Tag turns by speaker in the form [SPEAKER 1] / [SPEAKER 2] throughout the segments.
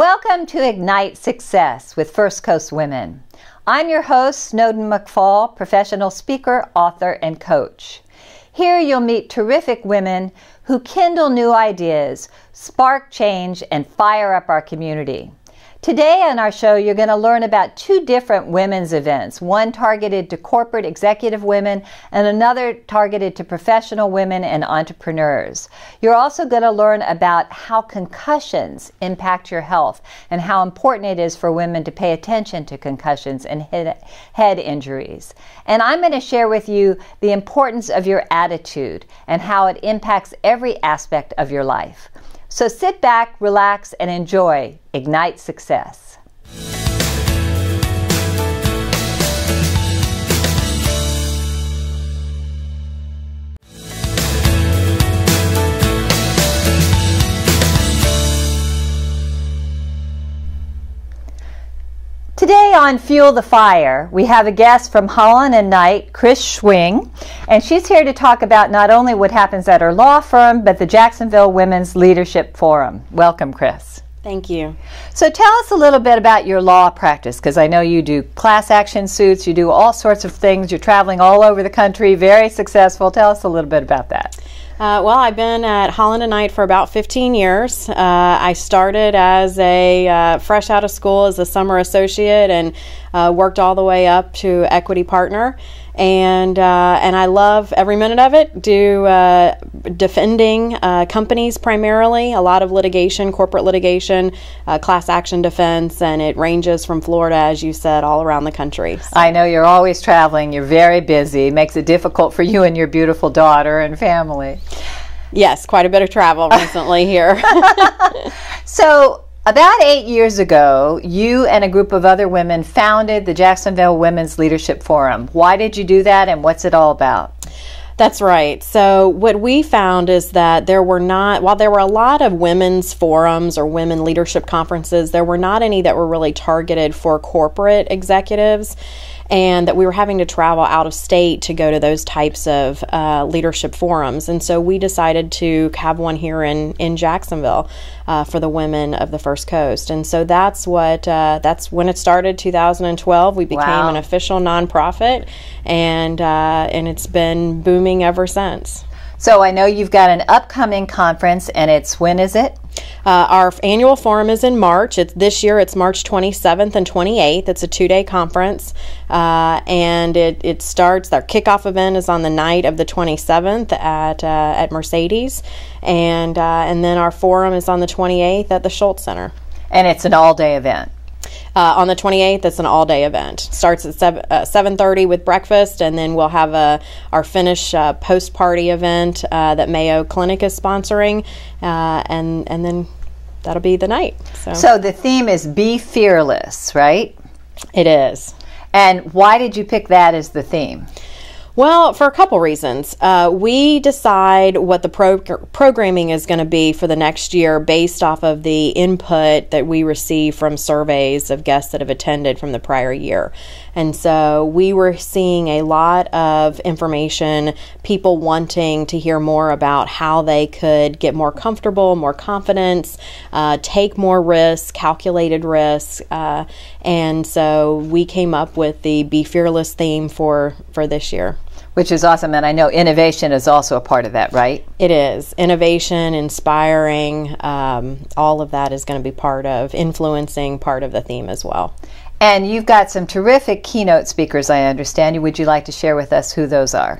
[SPEAKER 1] Welcome to Ignite Success with First Coast Women. I'm your host, Snowden McFall, professional speaker, author, and coach. Here you'll meet terrific women who kindle new ideas, spark change, and fire up our community. Today on our show, you're going to learn about two different women's events one targeted to corporate executive women, and another targeted to professional women and entrepreneurs. You're also going to learn about how concussions impact your health and how important it is for women to pay attention to concussions and head injuries. And I'm going to share with you the importance of your attitude and how it impacts every aspect of your life. So sit back, relax, and enjoy Ignite Success. Today on Fuel the Fire, we have a guest from Holland and Knight, Chris Schwing, and she's here to talk about not only what happens at her law firm, but the Jacksonville Women's Leadership Forum. Welcome, Chris.
[SPEAKER 2] Thank you.
[SPEAKER 1] So tell us a little bit about your law practice, because I know you do class action suits, you do all sorts of things, you're traveling all over the country, very successful. Tell us a little bit about that.
[SPEAKER 2] Uh, well, I've been at Holland and Knight for about 15 years. Uh, I started as a uh, fresh out of school as a summer associate and uh, worked all the way up to equity partner and uh, and I love every minute of it. Do uh, defending uh, companies primarily, a lot of litigation, corporate litigation, uh, class action defense, and it ranges from Florida, as you said, all around the country. So.
[SPEAKER 1] I know you're always traveling. You're very busy. It makes it difficult for you and your beautiful daughter and family.
[SPEAKER 2] Yes, quite a bit of travel recently here.
[SPEAKER 1] so about eight years ago, you and a group of other women founded the Jacksonville Women's Leadership Forum. Why did you do that and what's it all about?
[SPEAKER 2] That's right. So, what we found is that there were not, while there were a lot of women's forums or women leadership conferences, there were not any that were really targeted for corporate executives and that we were having to travel out of state to go to those types of uh, leadership forums. And so we decided to have one here in, in Jacksonville uh, for the women of the First Coast. And so that's what uh, that's when it started. 2012, we became wow. an official nonprofit, and uh, and it's been booming ever since.
[SPEAKER 1] So I know you've got an upcoming conference, and it's when is it?
[SPEAKER 2] Uh, our annual forum is in March. It's this year. It's March 27th and 28th. It's a two-day conference, uh, and it, it starts. Our kickoff event is on the night of the 27th at uh, at Mercedes, and uh, and then our forum is on the 28th at the Schultz Center.
[SPEAKER 1] And it's an all-day event.
[SPEAKER 2] Uh, on the 28th, it's an all-day event. Starts at 7 uh, 7:30 with breakfast, and then we'll have a our finish uh, post-party event uh, that Mayo Clinic is sponsoring, uh, and and then that'll be the night.
[SPEAKER 1] So. so the theme is "Be Fearless," right?
[SPEAKER 2] It is.
[SPEAKER 1] And why did you pick that as the theme?
[SPEAKER 2] Well, for a couple reasons. Uh, we decide what the pro- programming is going to be for the next year based off of the input that we receive from surveys of guests that have attended from the prior year. And so we were seeing a lot of information, people wanting to hear more about how they could get more comfortable, more confidence, uh, take more risks, calculated risks. Uh, and so we came up with the Be Fearless theme for, for this year
[SPEAKER 1] which is awesome. And I know innovation is also a part of that, right?
[SPEAKER 2] It is. Innovation, inspiring, um, all of that is going to be part of influencing part of the theme as well.
[SPEAKER 1] And you've got some terrific keynote speakers, I understand. You would you like to share with us who those are?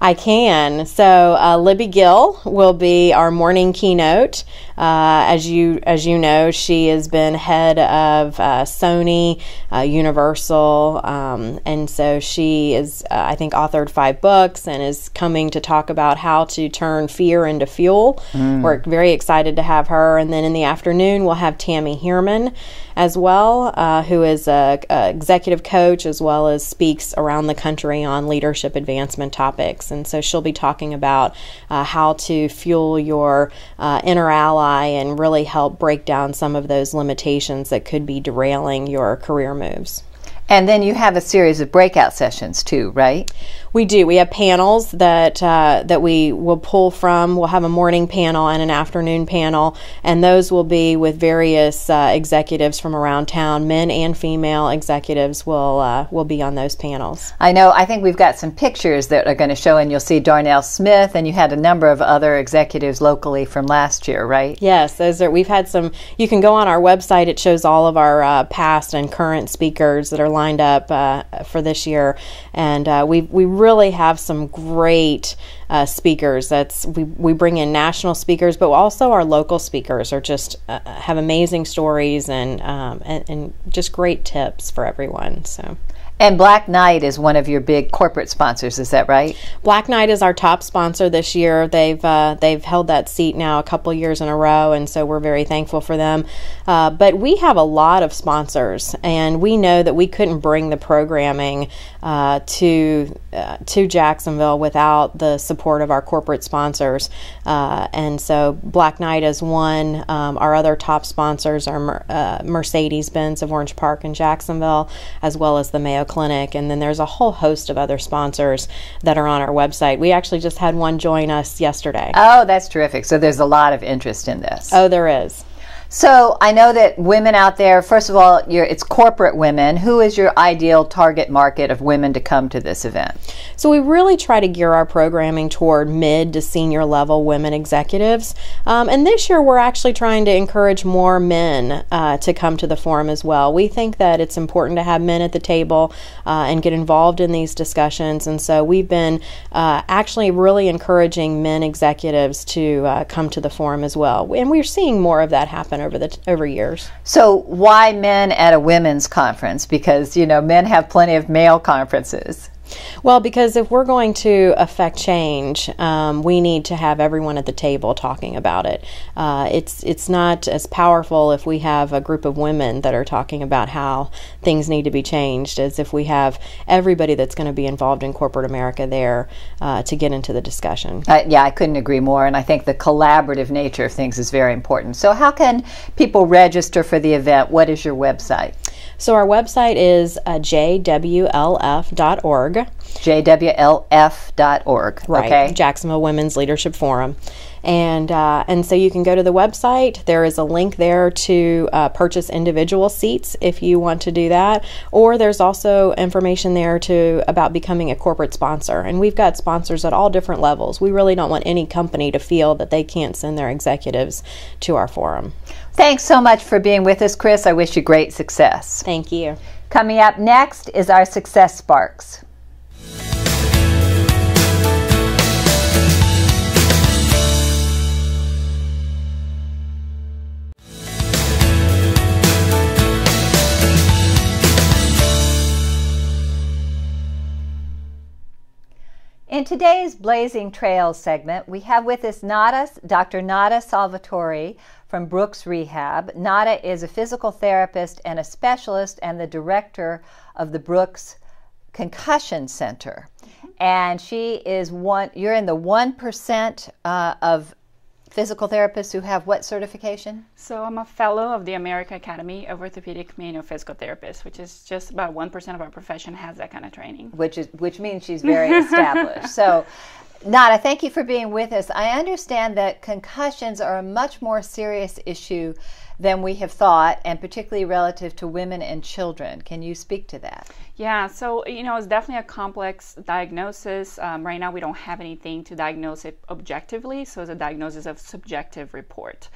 [SPEAKER 2] I can. So uh, Libby Gill will be our morning keynote. Uh, as you as you know, she has been head of uh, Sony, uh, Universal, um, and so she is uh, I think authored five books and is coming to talk about how to turn fear into fuel. Mm. We're very excited to have her. And then in the afternoon, we'll have Tammy Heermann as well, uh, who is a, a executive coach as well as speaks around the country on leadership advancement topics. And so she'll be talking about uh, how to fuel your uh, inner ally and really help break down some of those limitations that could be derailing your career moves.
[SPEAKER 1] And then you have a series of breakout sessions too, right?
[SPEAKER 2] We do. We have panels that uh, that we will pull from. We'll have a morning panel and an afternoon panel, and those will be with various uh, executives from around town. Men and female executives will uh, will be on those panels.
[SPEAKER 1] I know. I think we've got some pictures that are going to show, and you'll see Darnell Smith, and you had a number of other executives locally from last year, right?
[SPEAKER 2] Yes, those are. We've had some. You can go on our website. It shows all of our uh, past and current speakers that are lined up uh, for this year, and uh, we we really have some great uh, speakers. That's we, we bring in national speakers, but also our local speakers are just uh, have amazing stories and, um, and and just great tips for everyone. So.
[SPEAKER 1] And Black Knight is one of your big corporate sponsors, is that right?
[SPEAKER 2] Black Knight is our top sponsor this year. They've uh, they've held that seat now a couple years in a row, and so we're very thankful for them. Uh, but we have a lot of sponsors, and we know that we couldn't bring the programming uh, to uh, to Jacksonville without the support of our corporate sponsors. Uh, and so Black Knight is one. Um, our other top sponsors are uh, Mercedes Benz of Orange Park in Jacksonville, as well as the Mayo Clinic. And then there's a whole host of other sponsors that are on our website. We actually just had one join us yesterday.
[SPEAKER 1] Oh, that's terrific. So there's a lot of interest in this.
[SPEAKER 2] Oh, there is.
[SPEAKER 1] So I know that women out there, first of all, it's corporate women. Who is your ideal target market of women to come to this event?
[SPEAKER 2] So we really try to gear our programming toward mid to senior level women executives. Um, and this year we're actually trying to encourage more men uh, to come to the forum as well. We think that it's important to have men at the table uh, and get involved in these discussions. And so we've been uh, actually really encouraging men executives to uh, come to the forum as well. And we're seeing more of that happen over the over years.
[SPEAKER 1] So why men at a women's conference? Because you know men have plenty of male conferences.
[SPEAKER 2] Well, because if we're going to affect change, um, we need to have everyone at the table talking about it. Uh, it's it's not as powerful if we have a group of women that are talking about how things need to be changed as if we have everybody that's going to be involved in corporate America there uh, to get into the discussion.
[SPEAKER 1] Uh, yeah, I couldn't agree more, and I think the collaborative nature of things is very important. So, how can people register for the event? What is your website?
[SPEAKER 2] So our website is uh, jwlf.org.
[SPEAKER 1] jwlf.org.
[SPEAKER 2] Right.
[SPEAKER 1] Okay.
[SPEAKER 2] Jacksonville Women's Leadership Forum. And uh, and so you can go to the website. There is a link there to uh, purchase individual seats if you want to do that. Or there's also information there to about becoming a corporate sponsor. And we've got sponsors at all different levels. We really don't want any company to feel that they can't send their executives to our forum.
[SPEAKER 1] Thanks so much for being with us, Chris. I wish you great success.
[SPEAKER 2] Thank you.
[SPEAKER 1] Coming up next is our Success Sparks. In today's Blazing Trails segment, we have with us Nata, Dr. Nata Salvatori from Brooks Rehab. Nata is a physical therapist and a specialist and the director of the Brooks Concussion Center. And she is one, you're in the 1% uh, of physical therapists who have what certification?
[SPEAKER 3] So I'm a fellow of the American Academy of Orthopedic Manual Physical Therapists, which is just about 1% of our profession has that kind of training.
[SPEAKER 1] Which is which means she's very established. So Nata, thank you for being with us. I understand that concussions are a much more serious issue than we have thought, and particularly relative to women and children. Can you speak to that?
[SPEAKER 3] Yeah, so you know, it's definitely a complex diagnosis. Um, right now, we don't have anything to diagnose it objectively, so it's a diagnosis of subjective report.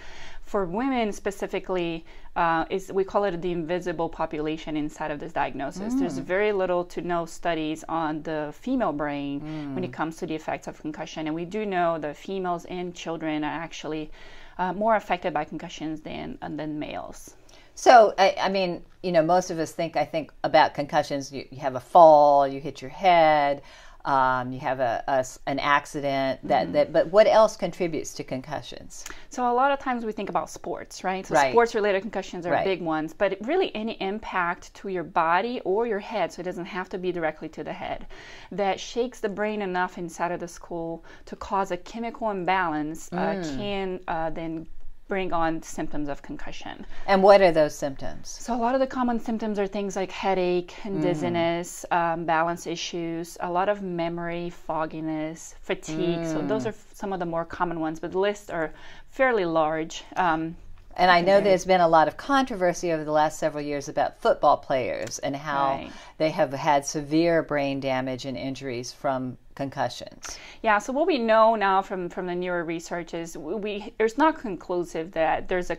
[SPEAKER 3] For women specifically, uh, is we call it the invisible population inside of this diagnosis. Mm. There's very little to no studies on the female brain mm. when it comes to the effects of concussion, and we do know that females and children are actually uh, more affected by concussions than uh, than males.
[SPEAKER 1] So, I, I, mean, you know, most of us think, I think about concussions. You, you have a fall, you hit your head, um, you have a, a, an accident. That, mm-hmm. that, but what else contributes to concussions?
[SPEAKER 3] So a lot of times we think about sports, right? So
[SPEAKER 1] right.
[SPEAKER 3] sports-related concussions are
[SPEAKER 1] right.
[SPEAKER 3] big ones, but really any impact to your body or your head, so it doesn't have to be directly to the head, that shakes the brain enough inside of the skull to cause a chemical imbalance, uh, mm. uh, can uh, then bring on symptoms of concussion.
[SPEAKER 1] And what are those symptoms?
[SPEAKER 3] So, a lot of the common symptoms are things like headache and dizziness, um, balance issues, a lot of memory, fogginess, fatigue. So, those are some of the more common ones, but the lists are fairly large. Um,
[SPEAKER 1] And I know there's been a lot of controversy over the last several years about football players and how
[SPEAKER 3] Right.
[SPEAKER 1] they have had severe brain damage and injuries from concussions.
[SPEAKER 3] Yeah, so what we know now from, from the newer research is we, we it's not conclusive that there's a,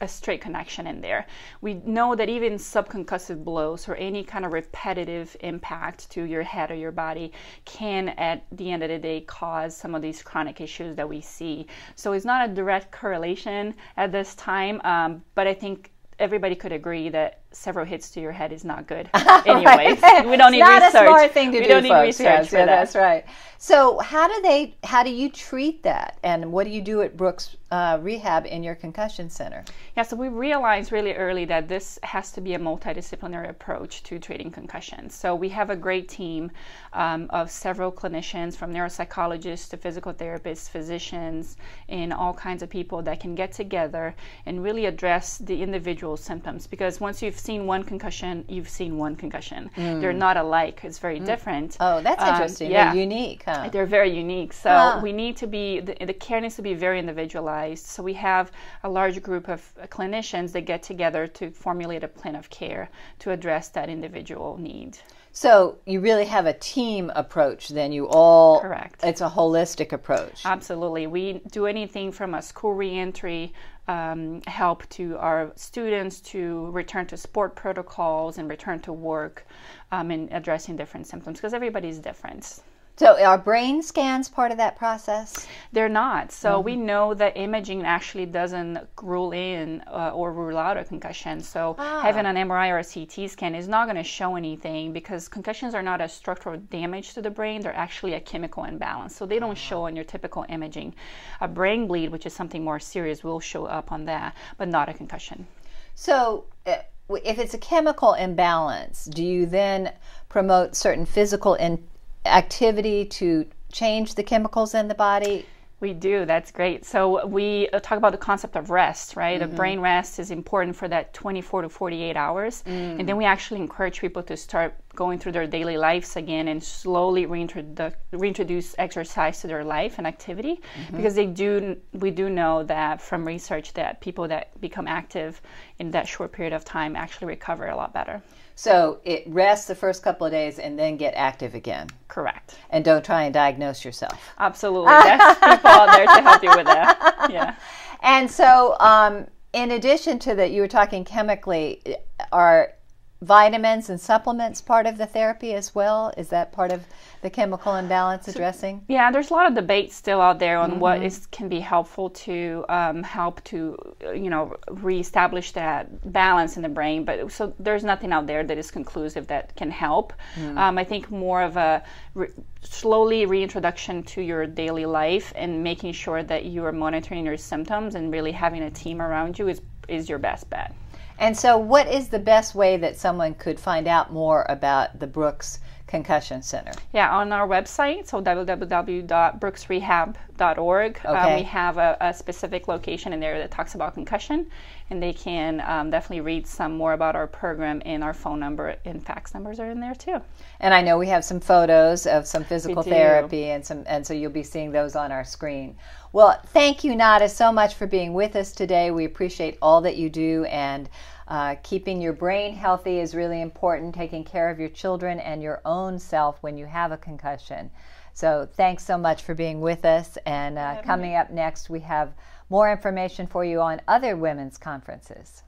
[SPEAKER 3] a straight connection in there. We know that even subconcussive blows or any kind of repetitive impact to your head or your body can, at the end of the day, cause some of these chronic issues that we see. So it's not a direct correlation at this time, um, but I think everybody could agree that several hits to your head is not good. Anyways, we don't need
[SPEAKER 1] not
[SPEAKER 3] research.
[SPEAKER 1] a smart thing to
[SPEAKER 3] we
[SPEAKER 1] do,
[SPEAKER 3] don't need
[SPEAKER 1] folks.
[SPEAKER 3] research
[SPEAKER 1] Yes,
[SPEAKER 3] for
[SPEAKER 1] yeah,
[SPEAKER 3] that.
[SPEAKER 1] that's right. So, how do they? How do you treat that? And what do you do at Brooks uh, Rehab in your concussion center?
[SPEAKER 3] Yeah, so we realized really early that this has to be a multidisciplinary approach to treating concussions. So we have a great team um, of several clinicians, from neuropsychologists to physical therapists, physicians, and all kinds of people that can get together and really address the individual symptoms. Because once you've seen one concussion, you've seen one concussion. They're not alike; it's very different.
[SPEAKER 1] Oh, that's
[SPEAKER 3] Um,
[SPEAKER 1] interesting.
[SPEAKER 3] yeah.
[SPEAKER 1] They're unique, huh?
[SPEAKER 3] They're very unique. So
[SPEAKER 1] Ah.
[SPEAKER 3] we need to be, the, the care needs to be very individualized. So we have a large group of clinicians that get together to formulate a plan of care to address that individual need.
[SPEAKER 1] So you really have a team approach. Then you all
[SPEAKER 3] Correct.
[SPEAKER 1] It's a holistic approach.
[SPEAKER 3] Absolutely. We do anything from a school reentry um, help to our students to return to sport protocols and return to work um, and addressing different symptoms because everybody's different.
[SPEAKER 1] So are brain scans part of that process?
[SPEAKER 3] They're not. So we know that imaging actually doesn't rule in uh, or rule out a concussion. So having an MRI or a CT scan is not going to show anything because concussions are not a structural damage to the brain. They're actually a chemical imbalance. So they don't show on your typical imaging. A brain bleed, which is something more serious, will show up on that, but not a concussion.
[SPEAKER 1] So uh, if it's a chemical imbalance, do you then promote certain physical in- activity to change the chemicals in the body?
[SPEAKER 3] We do. That's great. So we uh, talk about the concept of rest, right? The brain mm-hmm. rest is important for that 24 to 48 hours, mm. and then we actually encourage people to start going through their daily lives again and slowly reintrodu- reintroduce exercise to their life and activity, mm-hmm. because they do. We do know that from research that people that become active in that short period of time actually recover a lot better.
[SPEAKER 1] So it rests the first couple of days and then get active again.
[SPEAKER 3] Correct.
[SPEAKER 1] And don't try and diagnose yourself.
[SPEAKER 3] Absolutely. There's people out there to help you with that. Yeah.
[SPEAKER 1] And so, um, in addition to that, you were talking chemically, are vitamins and supplements part of the therapy as well? Is that part of the chemical imbalance addressing?
[SPEAKER 3] Yeah, there's a lot of debate still out there on what is can be helpful to um, help to you know reestablish that balance in the brain. But so there's nothing out there that is conclusive that can help. Um, I think more of a re- slowly reintroduction to your daily life and making sure that you are monitoring your symptoms and really having a team around you is is your best bet.
[SPEAKER 1] And so, what is the best way that someone could find out more about the Brooks Concussion Center?
[SPEAKER 3] Yeah, on our website, so www.brooksrehab.org, um, we have a, a specific location in there that talks about concussion, and they can um, definitely read some more about our program, and our phone number and fax numbers are in there too.
[SPEAKER 1] And I know we have some photos of some physical therapy and some and so you'll be seeing those on our screen. Well, thank you Nata so much for being with us today. We appreciate all that you do and uh, keeping your brain healthy is really important. Taking care of your children and your own self when you have a concussion. So thanks so much for being with us. And uh, coming up next, we have more information for you on other women's conferences.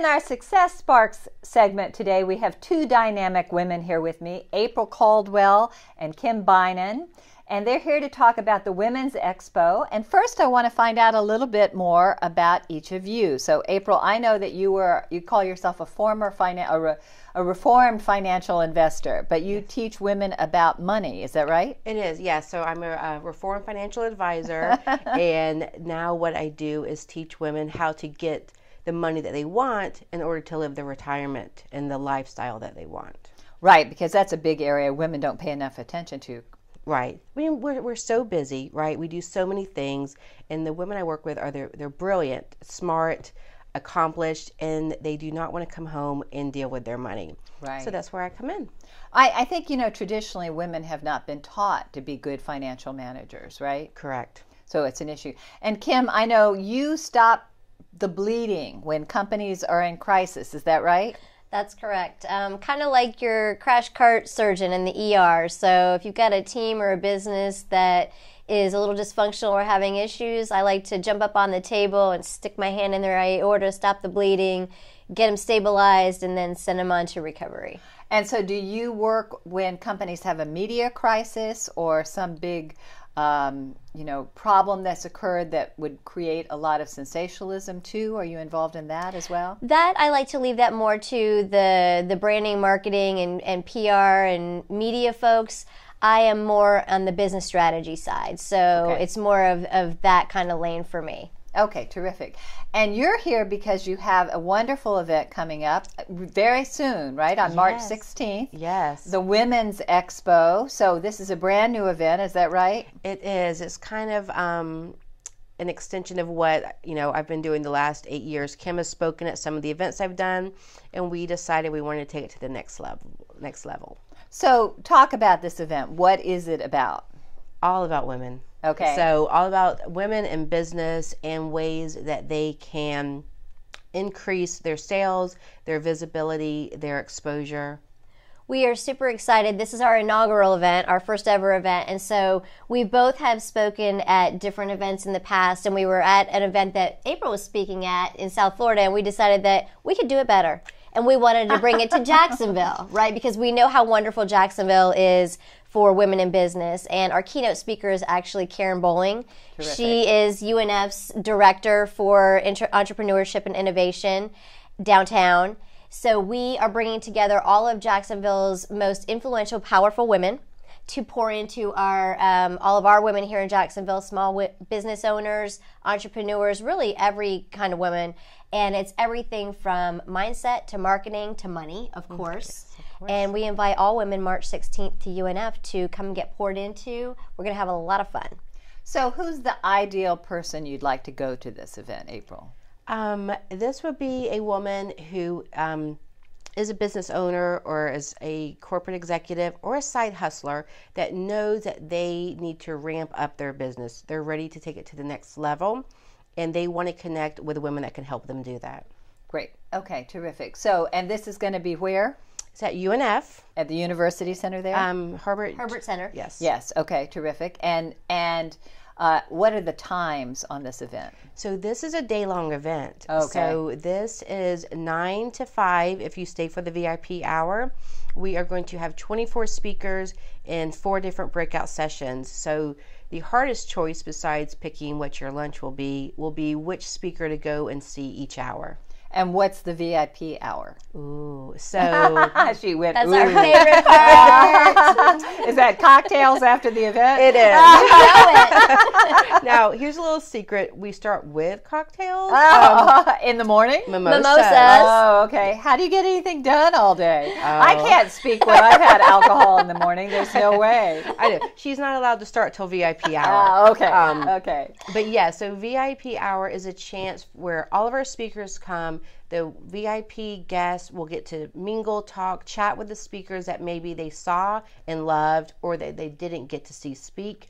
[SPEAKER 1] In our Success Sparks segment today, we have two dynamic women here with me April Caldwell and Kim Bynum. And they're here to talk about the Women's Expo. And first, I want to find out a little bit more about each of you. So, April, I know that you were, you call yourself a former finance, a, re, a reformed financial investor, but you teach women about money. Is that right?
[SPEAKER 4] It is, yes. So I'm a, a reformed financial advisor, and now what I do is teach women how to get the money that they want in order to live the retirement and the lifestyle that they want.
[SPEAKER 1] Right, because that's a big area women don't pay enough attention to.
[SPEAKER 4] Right. I mean, we're, we're so busy, right? We do so many things, and the women I work with are they're, they're brilliant, smart, accomplished, and they do not want to come home and deal with their money.
[SPEAKER 1] Right.
[SPEAKER 4] So that's where I come in.
[SPEAKER 1] I, I think, you know, traditionally women have not been taught to be good financial managers, right?
[SPEAKER 4] Correct.
[SPEAKER 1] So it's an issue. And Kim, I know you stop the bleeding when companies are in crisis. Is that right?
[SPEAKER 5] That's correct. Um, kind of like your crash cart surgeon in the ER. So if you've got a team or a business that is a little dysfunctional or having issues, I like to jump up on the table and stick my hand in their aorta, stop the bleeding, get them stabilized, and then send them on to recovery.
[SPEAKER 1] And so, do you work when companies have a media crisis or some big um, you know, problem that's occurred that would create a lot of sensationalism too? Are you involved in that as well?
[SPEAKER 5] That I like to leave that more to the the branding, marketing, and, and PR and media folks. I am more on the business strategy side, so okay. it's more of, of that kind of lane for me.
[SPEAKER 1] Okay, terrific. And you're here because you have a wonderful event coming up very soon, right? On yes. March 16th.
[SPEAKER 4] Yes.
[SPEAKER 1] The Women's Expo. So this is a brand new event, is that right?
[SPEAKER 4] It is. It's kind of um, an extension of what, you know, I've been doing the last 8 years. Kim has spoken at some of the events I've done, and we decided we wanted to take it to the next level, next level.
[SPEAKER 1] So, talk about this event. What is it about?
[SPEAKER 4] All about women.
[SPEAKER 1] Okay.
[SPEAKER 4] So, all about women in business and ways that they can increase their sales, their visibility, their exposure.
[SPEAKER 5] We are super excited. This is our inaugural event, our first ever event. And so we both have spoken at different events in the past. And we were at an event that April was speaking at in South Florida. And we decided that we could do it better and we wanted to bring it to Jacksonville, right? Because we know how wonderful Jacksonville is for women in business. And our keynote speaker is actually Karen Bowling. Terrific. She is UNF's director for entrepreneurship and innovation downtown. So we are bringing together all of Jacksonville's most influential, powerful women to pour into our um, all of our women here in Jacksonville, small w- business owners, entrepreneurs, really every kind of woman. And it's everything from mindset to marketing to money, of course. Of course. And we invite all women March 16th to UNF to come get poured into. We're going to have a lot of fun.
[SPEAKER 1] So, who's the ideal person you'd like to go to this event, April?
[SPEAKER 4] Um, this would be a woman who um, is a business owner or is a corporate executive or a side hustler that knows that they need to ramp up their business. They're ready to take it to the next level and they want to connect with women that can help them do that.
[SPEAKER 1] Great. Okay, terrific. So, and this is going to be where?
[SPEAKER 4] It's at UNF
[SPEAKER 1] at the University Center there.
[SPEAKER 4] Um, Herbert
[SPEAKER 5] Herbert Center.
[SPEAKER 4] Yes.
[SPEAKER 1] Yes. Okay. Terrific. And and uh, what are the times on this event?
[SPEAKER 4] So this is a day long event.
[SPEAKER 1] Okay.
[SPEAKER 4] So this is nine to five. If you stay for the VIP hour, we are going to have 24 speakers in four different breakout sessions. So the hardest choice, besides picking what your lunch will be, will be which speaker to go and see each hour.
[SPEAKER 1] And what's the VIP hour?
[SPEAKER 4] Ooh, so
[SPEAKER 1] she went.
[SPEAKER 5] That's
[SPEAKER 1] ooh.
[SPEAKER 5] our favorite part.
[SPEAKER 1] is that cocktails after the event?
[SPEAKER 4] It is. it. now, here's a little secret. We start with cocktails
[SPEAKER 1] oh, um, in the morning.
[SPEAKER 4] Mimosas.
[SPEAKER 5] Mimosas.
[SPEAKER 1] Oh, okay. How do you get anything done all day? Oh. I can't speak when I've had alcohol in the morning. There's no way.
[SPEAKER 4] I know. She's not allowed to start till VIP hour.
[SPEAKER 1] Oh, okay. Um, okay.
[SPEAKER 4] But yeah, so VIP hour is a chance where all of our speakers come the VIP guests will get to mingle, talk, chat with the speakers that maybe they saw and loved or that they didn't get to see speak,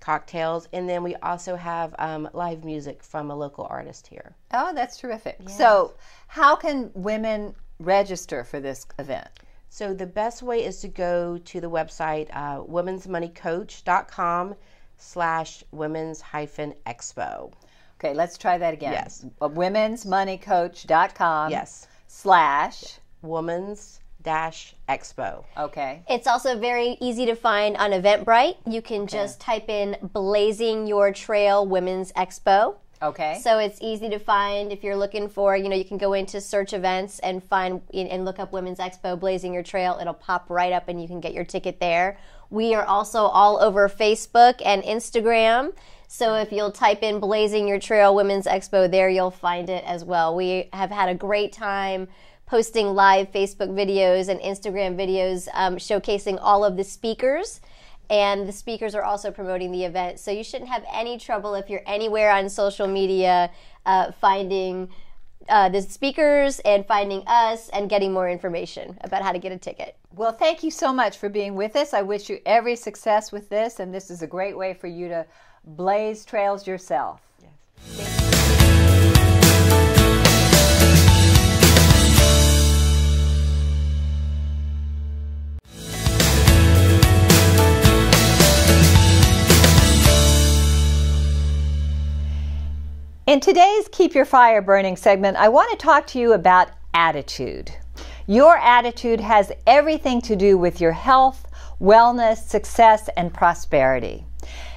[SPEAKER 4] cocktails, and then we also have um, live music from a local artist here.
[SPEAKER 1] Oh, that's terrific. Yes. So, how can women register for this event?
[SPEAKER 4] So, the best way is to go to the website uh, womensmoneycoach.com slash women's hyphen expo.
[SPEAKER 1] Okay, let's try that again.
[SPEAKER 4] Yes.
[SPEAKER 1] Uh, womensmoneycoach.com.
[SPEAKER 4] Yes.
[SPEAKER 1] slash
[SPEAKER 4] Women's dash expo.
[SPEAKER 1] Okay.
[SPEAKER 5] It's also very easy to find on Eventbrite. You can just type in Blazing Your Trail Women's Expo.
[SPEAKER 1] Okay.
[SPEAKER 5] So it's easy to find if you're looking for, you know, you can go into search events and find and look up Women's Expo Blazing Your Trail. It'll pop right up and you can get your ticket there. We are also all over Facebook and Instagram. So if you'll type in Blazing Your Trail Women's Expo there, you'll find it as well. We have had a great time posting live Facebook videos and Instagram videos um, showcasing all of the speakers. And the speakers are also promoting the event. So you shouldn't have any trouble if you're anywhere on social media uh, finding uh, the speakers and finding us and getting more information about how to get a ticket.
[SPEAKER 1] Well, thank you so much for being with us. I wish you every success with this, and this is a great way for you to blaze trails yourself. Yes. In today's Keep Your Fire Burning segment, I want to talk to you about attitude. Your attitude has everything to do with your health, wellness, success, and prosperity.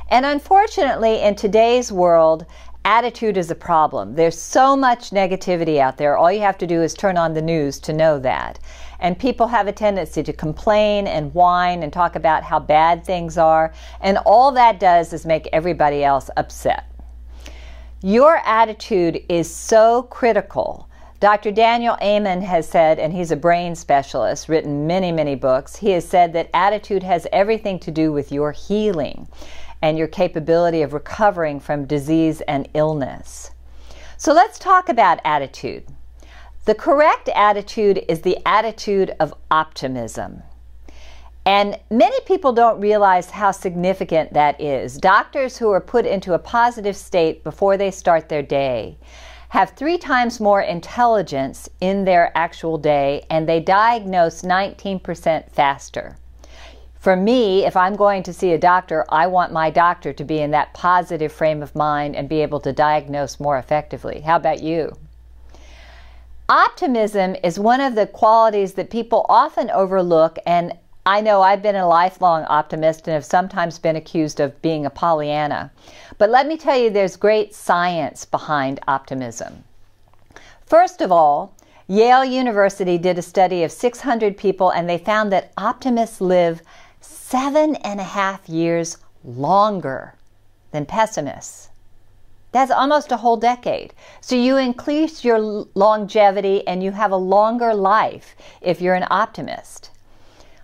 [SPEAKER 1] And unfortunately, in today's world, attitude is a problem. There's so much negativity out there. All you have to do is turn on the news to know that. And people have a tendency to complain and whine and talk about how bad things are. And all that does is make everybody else upset. Your attitude is so critical. Dr. Daniel Amen has said, and he's a brain specialist, written many, many books. He has said that attitude has everything to do with your healing and your capability of recovering from disease and illness. So let's talk about attitude. The correct attitude is the attitude of optimism. And many people don't realize how significant that is. Doctors who are put into a positive state before they start their day have three times more intelligence in their actual day and they diagnose 19% faster. For me, if I'm going to see a doctor, I want my doctor to be in that positive frame of mind and be able to diagnose more effectively. How about you? Optimism is one of the qualities that people often overlook and I know I've been a lifelong optimist and have sometimes been accused of being a Pollyanna. But let me tell you, there's great science behind optimism. First of all, Yale University did a study of 600 people and they found that optimists live seven and a half years longer than pessimists. That's almost a whole decade. So you increase your longevity and you have a longer life if you're an optimist.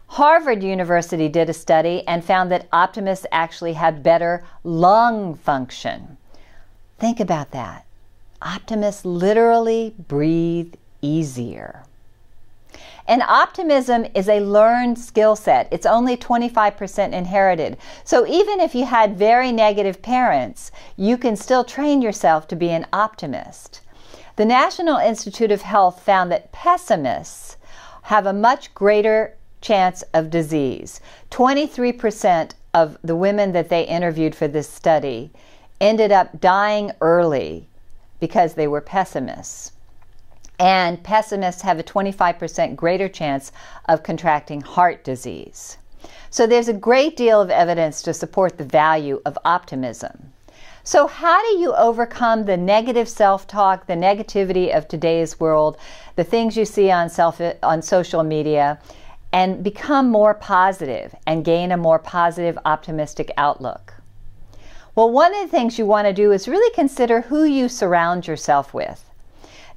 [SPEAKER 1] Harvard University did a study and found that optimists actually had better lung function. Think about that. Optimists literally breathe easier. And optimism is a learned skill set. It's only 25% inherited. So even if you had very negative parents, you can still train yourself to be an optimist. The National Institute of Health found that pessimists have a much greater chance of disease. 23% of the women that they interviewed for this study ended up dying early because they were pessimists. And pessimists have a 25% greater chance of contracting heart disease. So there's a great deal of evidence to support the value of optimism. So, how do you overcome the negative self talk, the negativity of today's world, the things you see on, self, on social media, and become more positive and gain a more positive, optimistic outlook? Well, one of the things you want to do is really consider who you surround yourself with.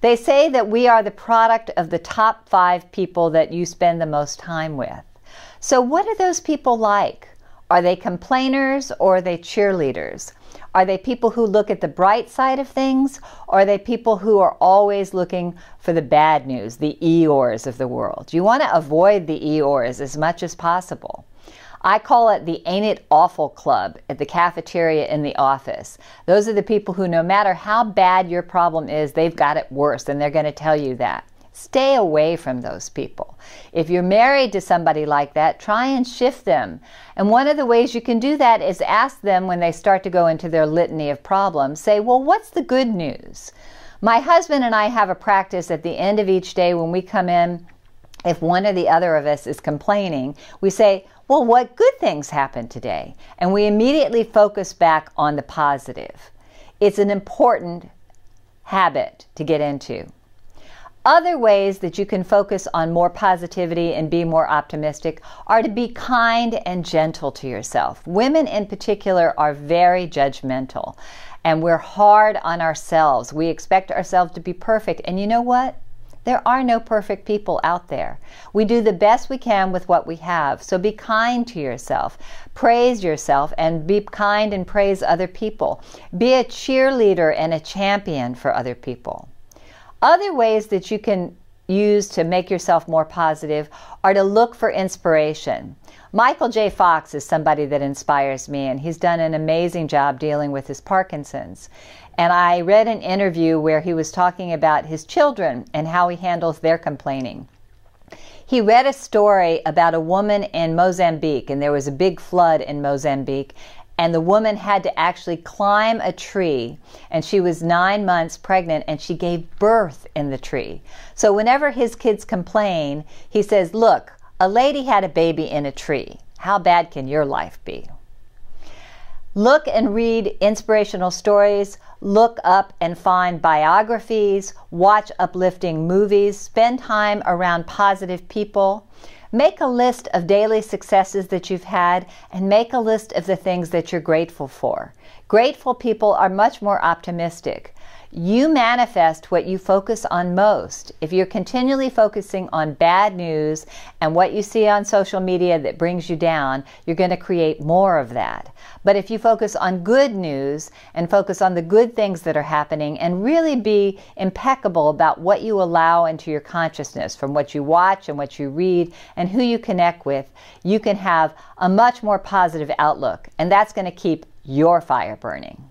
[SPEAKER 1] They say that we are the product of the top five people that you spend the most time with. So, what are those people like? Are they complainers or are they cheerleaders? Are they people who look at the bright side of things or are they people who are always looking for the bad news, the Eeyores of the world? You want to avoid the Eeyores as much as possible. I call it the Ain't It Awful Club at the cafeteria in the office. Those are the people who, no matter how bad your problem is, they've got it worse and they're going to tell you that. Stay away from those people. If you're married to somebody like that, try and shift them. And one of the ways you can do that is ask them when they start to go into their litany of problems, say, Well, what's the good news? My husband and I have a practice at the end of each day when we come in, if one or the other of us is complaining, we say, Well, what good things happened today? And we immediately focus back on the positive. It's an important habit to get into. Other ways that you can focus on more positivity and be more optimistic are to be kind and gentle to yourself. Women in particular are very judgmental and we're hard on ourselves. We expect ourselves to be perfect. And you know what? There are no perfect people out there. We do the best we can with what we have. So be kind to yourself. Praise yourself and be kind and praise other people. Be a cheerleader and a champion for other people. Other ways that you can use to make yourself more positive are to look for inspiration. Michael J. Fox is somebody that inspires me, and he's done an amazing job dealing with his Parkinson's. And I read an interview where he was talking about his children and how he handles their complaining. He read a story about a woman in Mozambique, and there was a big flood in Mozambique, and the woman had to actually climb a tree and she was nine months pregnant and she gave birth in the tree. So whenever his kids complain he says look a lady had a baby in a tree. How bad can your life be look and read inspirational stories look up and find biographies watch uplifting movies spend time around positive people Make a list of daily successes that you've had and make a list of the things that you're grateful for. Grateful people are much more optimistic. You manifest what you focus on most. If you're continually focusing on bad news and what you see on social media that brings you down, you're going to create more of that. But if you focus on good news and focus on the good things that are happening and really be impeccable about what you allow into your consciousness from what you watch and what you read and who you connect with, you can have a much more positive outlook. And that's going to keep your fire burning.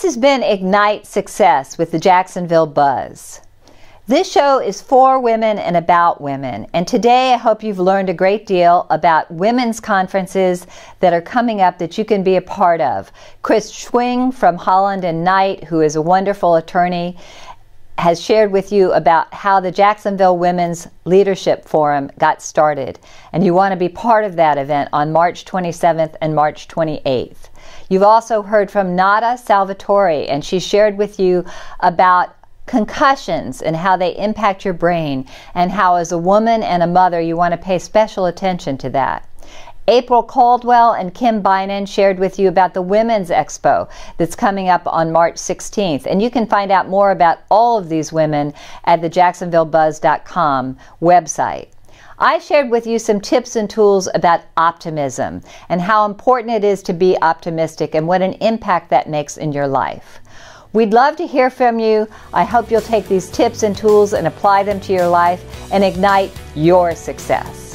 [SPEAKER 1] This has been Ignite Success with the Jacksonville Buzz. This show is for women and about women, and today I hope you've learned a great deal about women's conferences that are coming up that you can be a part of. Chris Schwing from Holland and Knight, who is a wonderful attorney, has shared with you about how the Jacksonville Women's Leadership Forum got started, and you want to be part of that event on March 27th and March 28th. You've also heard from Nata Salvatori, and she shared with you about concussions and how they impact your brain, and how, as a woman and a mother, you want to pay special attention to that. April Caldwell and Kim Bynum shared with you about the Women's Expo that's coming up on March 16th. And you can find out more about all of these women at the jacksonvillebuzz.com website. I shared with you some tips and tools about optimism and how important it is to be optimistic and what an impact that makes in your life. We'd love to hear from you. I hope you'll take these tips and tools and apply them to your life and ignite your success.